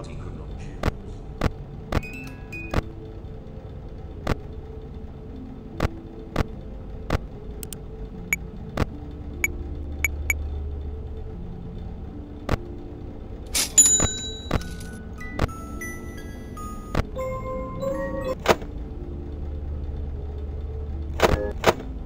but he could not choose. you